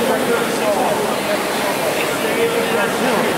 Thank you.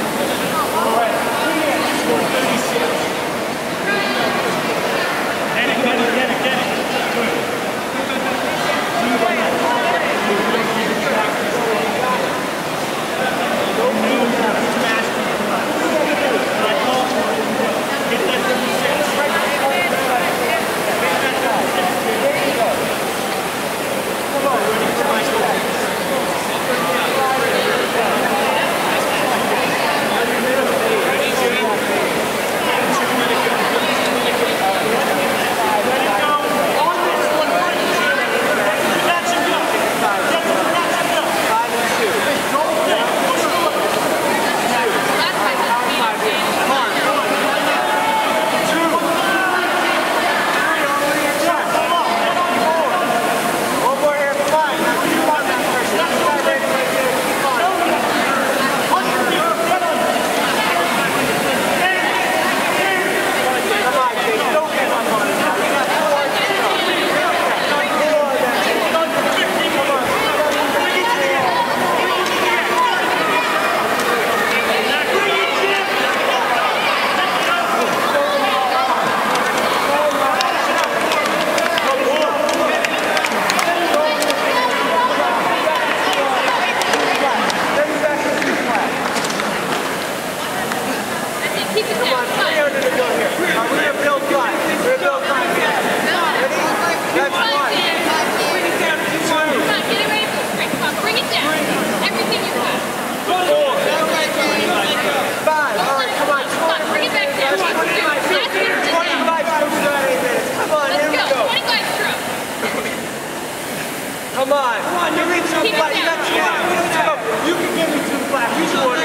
Keep it. Come on, 300 to go here. Right, we're going to build five. We're going to build five. Ready? That's one. Two. Bring it down. Everything you've. Four. Five. Come on. Come on, Come on, here we go. Come on. Come on, you reach your flat. You got two. You can give me two flat. You should